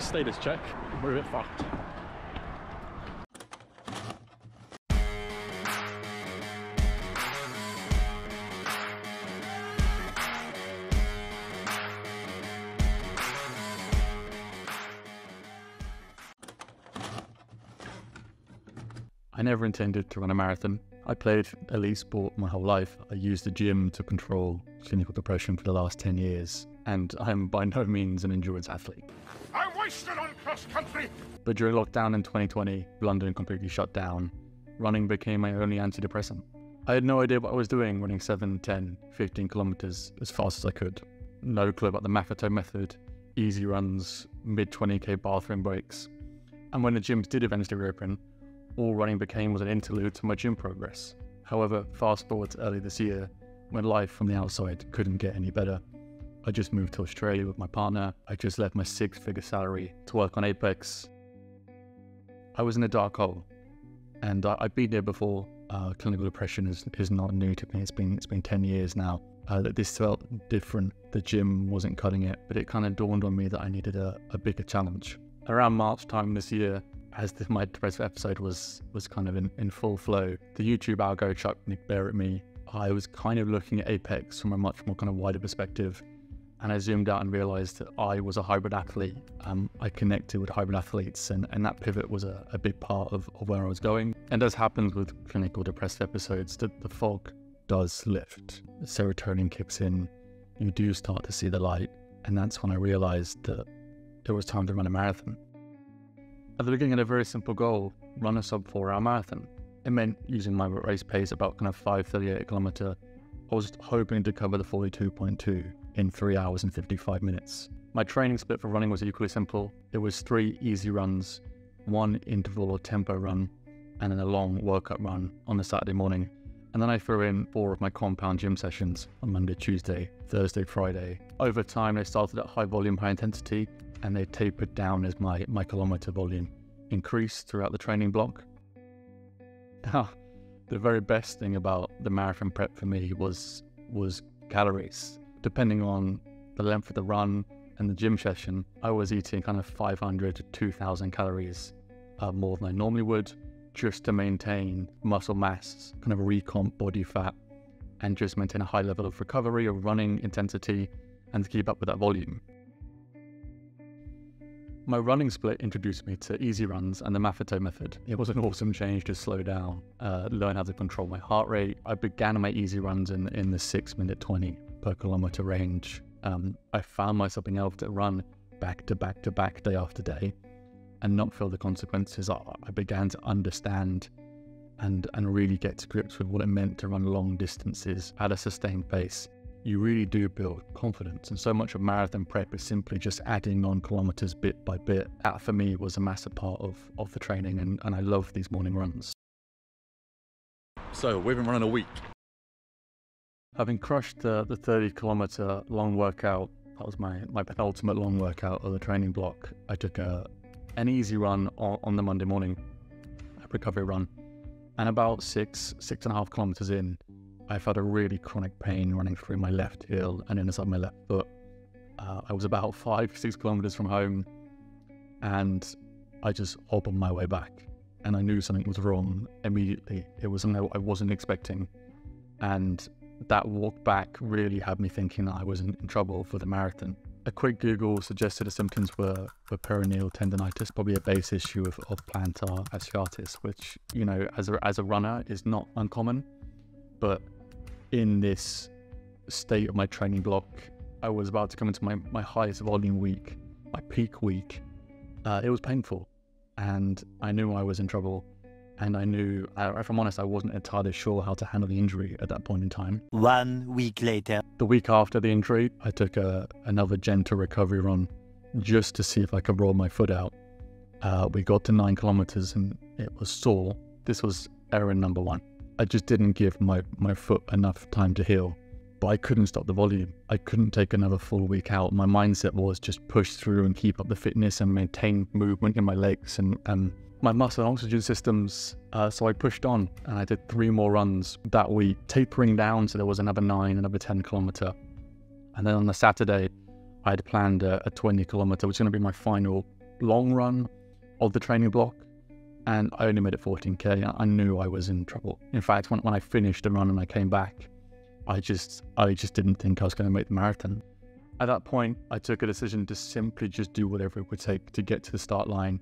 status check. We're a bit fucked. I never intended to run a marathon. I played elite sport my whole life. I used the gym to control clinical depression for the last 10 years, and I'm by no means an endurance athlete. I wasted on cross country. But during lockdown in 2020, London completely shut down. Running became my only antidepressant. I had no idea what I was doing running 7, 10, 15 kilometers as fast as I could. No clue about the Maffetone method, easy runs, mid 20k bathroom breaks. And when the gyms did eventually reopen, all running became was an interlude to my gym progress. However, fast forward to early this year, when life from the outside couldn't get any better. I just moved to Australia with my partner. I just left my six figure salary to work on Apex. I was in a dark hole, and I, I've been there before. Uh, clinical depression is, is not new to me. It's been it's been ten years now. Uh, that this felt different. The gym wasn't cutting it, but it kind of dawned on me that I needed a, a bigger challenge. Around March time this year, as the, my depressive episode was was kind of in, in full flow, the YouTube algo chucked Nick Bare at me. I was kind of looking at Apex from a much more kind of wider perspective, and I zoomed out and realized that I was a hybrid athlete. Um, I connected with hybrid athletes, and, and that pivot was a, a big part of, of where I was going. And as happens with clinical depressive episodes, the, the fog does lift. Serotonin kicks in. You do start to see the light, and that's when I realized that it was time to run a marathon. At the beginning, I had a very simple goal run a sub four hour marathon. It meant using my race pace about kind of 538 kilometer. I was hoping to cover the 42.2 in 3 hours and 55 minutes. My training split for running was equally simple. It was three easy runs, one interval or tempo run, and then a long workout run on the Saturday morning. And then I threw in four of my compound gym sessions on Monday, Tuesday, Thursday, Friday. Over time, they started at high volume, high intensity, and they tapered down as my, my kilometer volume increased throughout the training block. Now, the very best thing about the marathon prep for me was was calories. Depending on the length of the run and the gym session, I was eating kind of 500 to 2,000 calories uh, more than I normally would, just to maintain muscle mass, kind of recomp body fat, and just maintain a high level of recovery or running intensity, and to keep up with that volume. My running split introduced me to easy runs and the Maffetone method. It was an awesome change to slow down, uh, learn how to control my heart rate. I began my easy runs in, in the 6 minute 20 per kilometer range. Um, I found myself being able to run back to back to back day after day and not feel the consequences. I, began to understand and, and really get to grips with what it meant to run long distances at a sustained pace you really do build confidence. And so much of marathon prep is simply just adding on kilometers bit by bit. That for me was a massive part of, of the training, and, and I love these morning runs. So we've been running a week. Having crushed the, the 30 kilometer long workout, that was my, my penultimate long workout of the training block. I took a, an easy run on, on the Monday morning, a recovery run. And about six, six and a half kilometers in, I felt a really chronic pain running through my left heel and inside my left foot. Uh, I was about five, six kilometers from home, and I just hobbled my way back. And I knew something was wrong immediately. It was something I wasn't expecting. And that walk back really had me thinking that I was in, in trouble for the marathon. A quick Google suggested the symptoms were, were peroneal tendonitis, probably a base issue of, of plantar fasciitis, which, you know, as a, as a runner is not uncommon. But in this state of my training block, I was about to come into my, my highest volume week, my peak week. Uh, it was painful, and I knew I was in trouble. And I knew, if I'm honest, I wasn't entirely sure how to handle the injury at that point in time. One week later. The week after the injury, I took a, another gentle recovery run just to see if I could roll my foot out. Uh, we got to nine kilometers and it was sore. This was error number one. I just didn't give my, my foot enough time to heal. But I couldn't stop the volume. I couldn't take another full week out. My mindset was just push through and keep up the fitness and maintain movement in my legs and, and my muscle and oxygen systems. Uh, so I pushed on and I did three more runs that week, tapering down. So there was another nine, another 10 kilometer. And then on the Saturday, I had planned a, a 20 kilometer, which was going to be my final long run of the training block, and I only made it 14k. I knew I was in trouble. In fact, when, when I finished the run and I came back, I just I just didn't think I was going to make the marathon. At that point, I took a decision to simply just do whatever it would take to get to the start line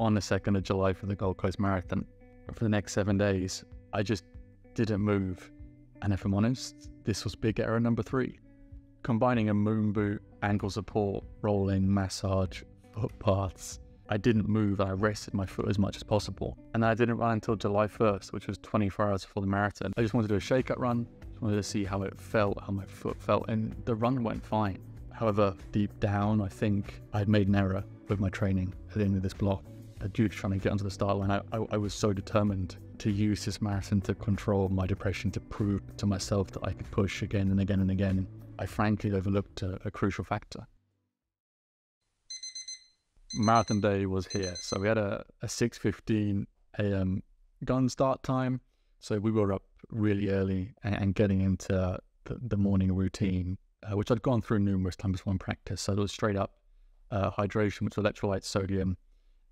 on the 2nd of July for the Gold Coast Marathon. For the next seven days, I just didn't move. And if I'm honest, this was big error number three. Combining a moon boot, ankle support, rolling, massage, footpaths, I didn't move I rested my foot as much as possible. And I didn't run until July 1st, which was 24 hours before the marathon. I just wanted to do a shake-up run, just wanted to see how it felt, how my foot felt, and the run went fine. However, deep down, I think I'd made an error with my training at the end of this block. Due to trying to get onto the start line, I, I, I was so determined to use this marathon to control my depression, to prove to myself that I could push again and again and again. I frankly overlooked a, a crucial factor. Marathon day was here, so we had a, a 6:15 a.m. gun start time. So we were up really early and, and getting into the, the morning routine, uh, which I'd gone through numerous times in practice. So it was straight up uh, hydration, which was electrolytes, sodium,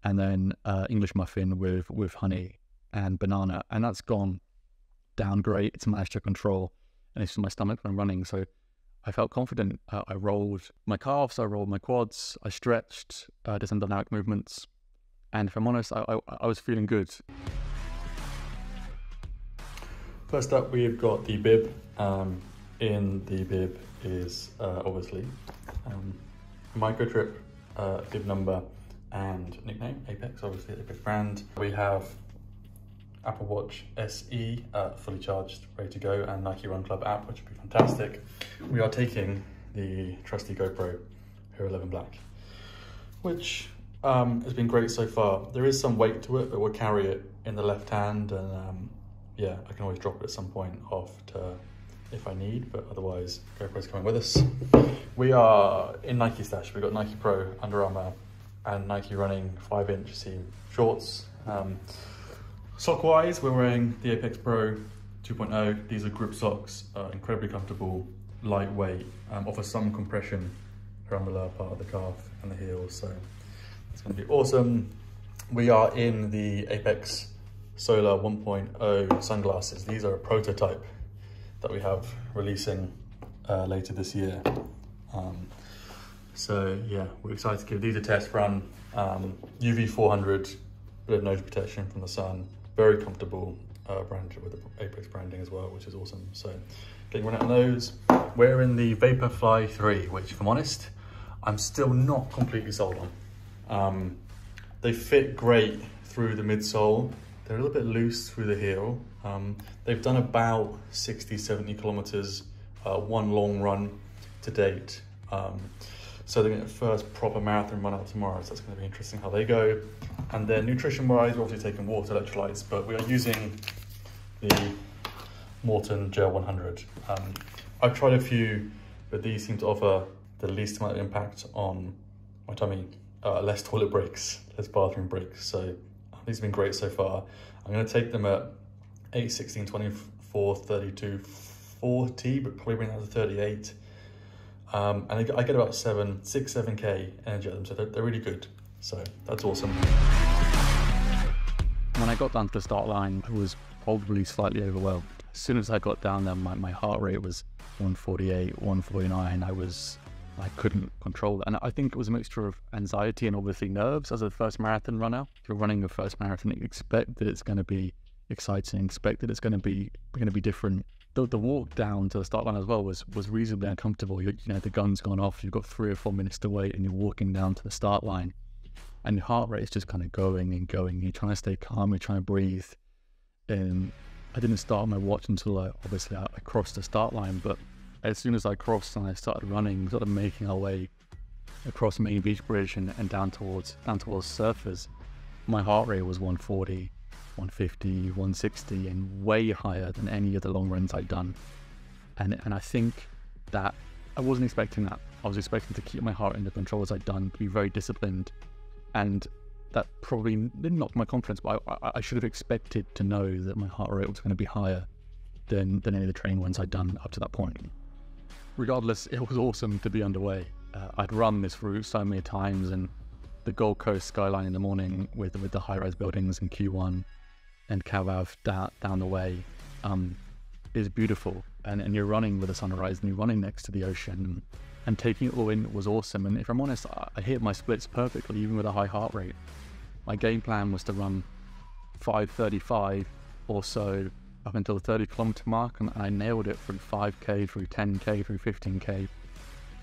and then uh, English muffin with with honey and banana, and that's gone down great. It's managed to control, and it's my stomach when I'm running. So I felt confident. Uh, I rolled my calves, I rolled my quads, I stretched, uh, did some dynamic movements, and if I'm honest, I, I, I was feeling good. First up, we've got the bib. Um, in the bib is uh, obviously um, microtrip uh, bib number and nickname, Apex, obviously Apex brand. We have Apple Watch SE, uh, fully charged, ready to go, and Nike Run Club app, which would be fantastic. We are taking the trusty GoPro Hero 11 Black, which um, has been great so far. There is some weight to it, but we'll carry it in the left hand, and um, yeah, I can always drop it at some point off to if I need, but otherwise GoPro's coming with us. We are in Nike stash. We've got Nike Pro, Under Armour, and Nike running five inch seam shorts. Um, sock wise, we're wearing the Apex Pro 2.0. These are grip socks, uh, incredibly comfortable, lightweight, um, offer some compression around the lower part of the calf and the heel. So it's going to be awesome. We are in the Apex Solar 1.0 sunglasses. These are a prototype that we have releasing uh, later this year. Um, so yeah, we're excited to give these a test run. Um, UV 400, bit of nose protection from the sun, very comfortable uh, branded with the Apex branding as well, which is awesome. So getting one out of those. We're in the Vaporfly 3, which if I'm honest, I'm still not completely sold on. Um, they fit great through the midsole. They're a little bit loose through the heel. Um, they've done about 60, 70 kilometers, uh, one long run to date. Um, so they're going to first proper marathon run out tomorrow, so that's going to be interesting how they go. And then nutrition-wise, we're obviously taking water, electrolytes, but we are using the Maurten Gel 100. Um, I've tried a few, but these seem to offer the least amount of impact on my tummy, uh, less toilet breaks, less bathroom breaks. So these have been great so far. I'm going to take them at 8, 16, 24, 32, 40, but probably bring that to 38. Um, and I get about seven, six, seven K energy out of them, so they're, they're really good. So that's awesome. When I got down to the start line, I was probably slightly overwhelmed. As soon as I got down there, my, my heart rate was 148, 149. I was, I couldn't control it. And I think it was a mixture of anxiety and obviously nerves as a first marathon runner. If you're running a first marathon, you expect that it's going to be exciting, expect that it's going to be going to be different the, the walk down to the start line as well was was reasonably uncomfortable. You, you know, the gun's gone off. You've got three or four minutes to wait, and you're walking down to the start line, and your heart rate is just kind of going and going. You're trying to stay calm. You're trying to breathe. And I didn't start my watch until I, obviously I, I crossed the start line. But as soon as I crossed and I started running, sort of making our way across Main Beach Bridge and, and down towards down towards surfers, my heart rate was 140 150, 160, and way higher than any of the long runs I'd done. And and I think that I wasn't expecting that. I was expecting to keep my heart under control as I'd done, to be very disciplined, and that probably didn't knock my confidence. But I, I, I should have expected to know that my heart rate was going to be higher than than any of the training runs I'd done up to that point. Regardless, it was awesome to be underway. Uh, I'd run this route so many times, and the Gold Coast skyline in the morning with with the high-rise buildings and Q1 and Cav down, down the way um, is beautiful. And, and you're running with the sunrise and you're running next to the ocean and taking it all in was awesome. And if I'm honest, I, I hit my splits perfectly, even with a high heart rate. My game plan was to run 535 or so up until the 30 kilometer mark, and I nailed it through 5k, through 10k, through 15k.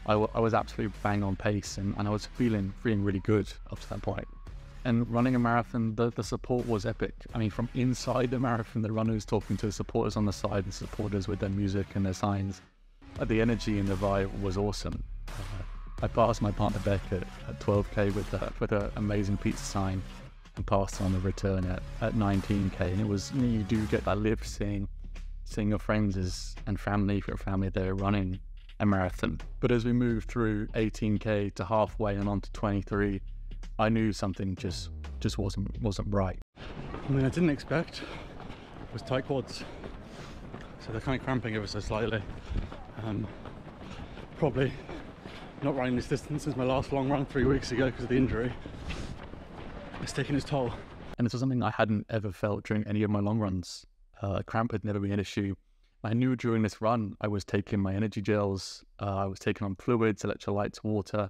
I, was absolutely bang on pace, and, and I was feeling feeling really good up to that point. And running a marathon, the, the support was epic. I mean, from inside the marathon, the runners talking to the supporters on the side, the supporters with their music and their signs. Uh, the energy and the vibe was awesome. Uh, I passed my partner Beck at, at 12k with uh, with an amazing pizza sign and passed on the return at, at 19k. And it was, you, know, you do get that lift seeing, seeing your friends as, and family, your family, they're running a marathon. But as we moved through 18k to halfway and on to 23, I knew something just just wasn't wasn't right. I mean, I didn't expect was tight quads, so they're kind of cramping ever so slightly. Um, probably not running this distance since my last long run three weeks ago because of the injury it's taken its toll. And this was something I hadn't ever felt during any of my long runs. Uh, cramp had never been an issue. I knew during this run I was taking my energy gels, uh, I was taking on fluids, electrolytes, water.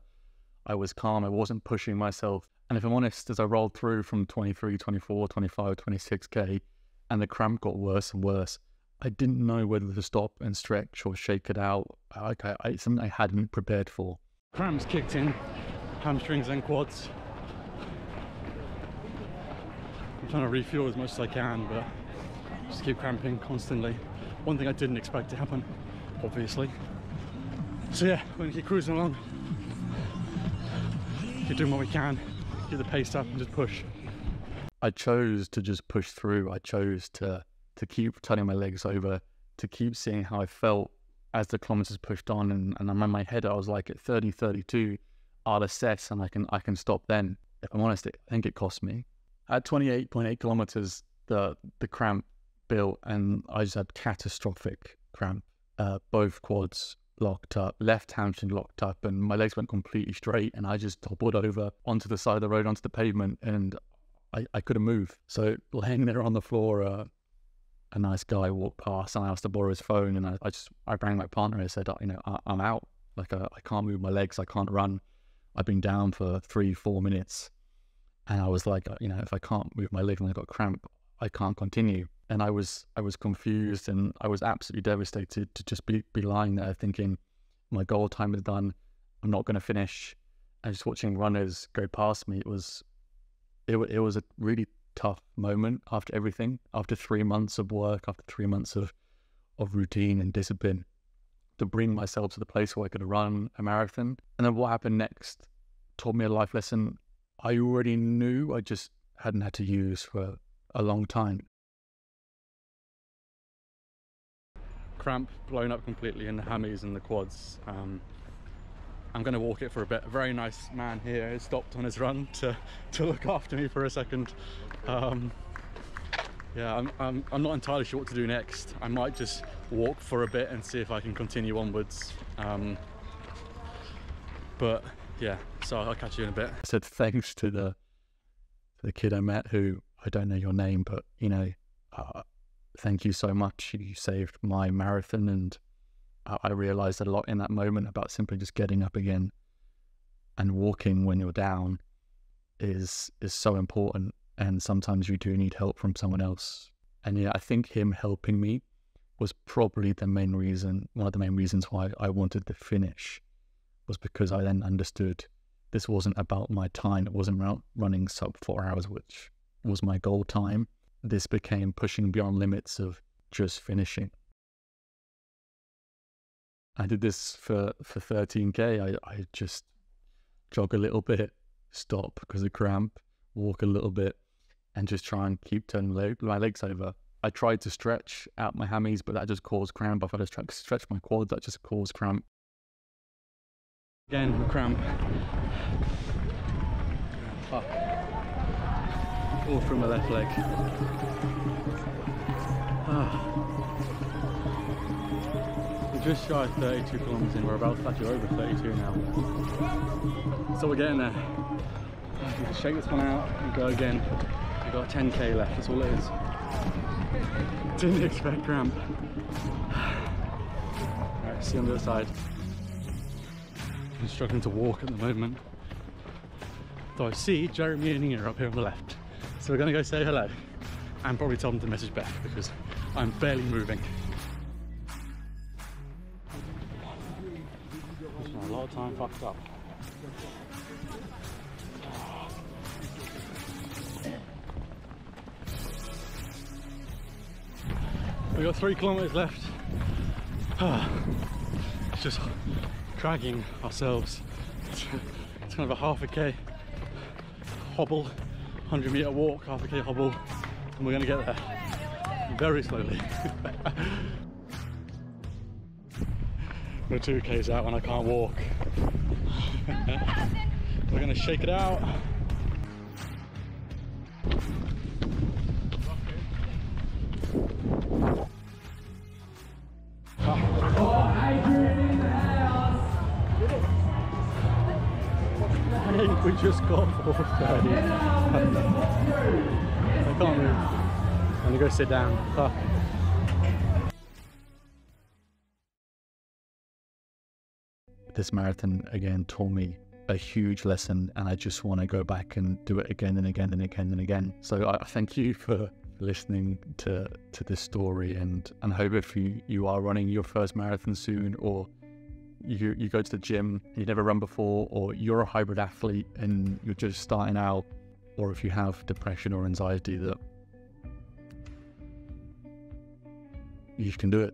I was calm, I wasn't pushing myself. And if I'm honest, as I rolled through from 23, 24, 25, 26k, and the cramp got worse and worse, I didn't know whether to stop and stretch or shake it out. Like I, I, something I hadn't prepared for. Cramps kicked in, hamstrings and quads. I'm trying to refuel as much as I can, but just keep cramping constantly. One thing I didn't expect to happen, obviously. So yeah, we're gonna keep cruising along. Keep doing what we can, get the pace up and just push. I chose to just push through. I chose to to keep turning my legs over, to keep seeing how I felt as the kilometers pushed on and, and I'm in my head I was like at 30, 32, I'll assess and I can I can stop then. If I'm honest, I think it cost me at 28.8 kilometers, the the cramp built, and I just had catastrophic cramp. Uh, both quads locked up, left hamstring locked up, and my legs went completely straight, and I just toppled over onto the side of the road, onto the pavement, and I, I couldn't move. So laying there on the floor, uh, a nice guy walked past, and I asked to borrow his phone, and I, I just I rang my partner. and I said, you know, I, am out. Like uh, I can't move my legs, I can't run. I've been down for three, four minutes. And I was like, uh, you know, if I can't move my leg and I got cramp, I can't continue. And I was I was confused and I was absolutely devastated to just be, be lying there thinking my goal time is done. I'm not going to finish. And just watching runners go past me, it was it, it was a really tough moment after everything, after three months of work, after three months of of routine and discipline, to bring myself to the place where I could run a marathon. And then what happened next taught me a life lesson I already knew, I just hadn't had to use for a long time. Cramp blown up completely in the hammies and the quads. Um, I'm going to walk it for a bit. A very nice man here has stopped on his run to, to look after me for a second. Um, yeah, I'm, I'm, I'm, not entirely sure what to do next. I might just walk for a bit and see if I can continue onwards. Um, but yeah, so I'll catch you in a bit. I said thanks to the the kid I met who I don't know your name, but you know, uh, thank you so much. You saved my marathon, and I, realized a lot in that moment about simply just getting up again and walking when you're down is is so important. And sometimes you do need help from someone else. And yeah, I think him helping me was probably the main reason, one of the main reasons why I wanted to finish was because I then understood this wasn't about my time. It wasn't about running sub four hours, which was my goal time. This became pushing beyond limits of just finishing. I did this for, for 13K. I, I just jog a little bit, stop because of cramp, walk a little bit, and just try and keep turning my legs over. I tried to stretch out my hammies, but that just caused cramp. I tried to stretch my quads, that just caused cramp. Again, cramp. Fuck. All through my left leg. Ah. We're just shy of 32 kilometers in. We're about actually over 32 now. So we're getting there. You can shake this one out and go again. We've got 10k left, that's all it is. Didn't expect cramp. Alright, see you on the other side. I'm struggling to walk at the moment. Though I see Jeremy and Ian up here on the left. So we're gonna go say hello and probably tell them to message Beth because I'm barely moving. A lot of time fucked up. We've got three kilometers left. It's just dragging ourselves. It's, it's kind of a half a k hobble, 100 meter walk, half a k hobble, and we're gonna get there very slowly. we're two k's out and I can't walk. we're gonna shake it out. Just got 430. I can't move. I'm gonna go sit down. Fuck. This marathon again taught me a huge lesson, and I just want to go back and do it again and again and again and again. So I thank you for listening to to this story, and and hope if you you are running your first marathon soon, or you you go to the gym you never run before, or you're a hybrid athlete and you're just starting out, or if you have depression or anxiety, that you can do it.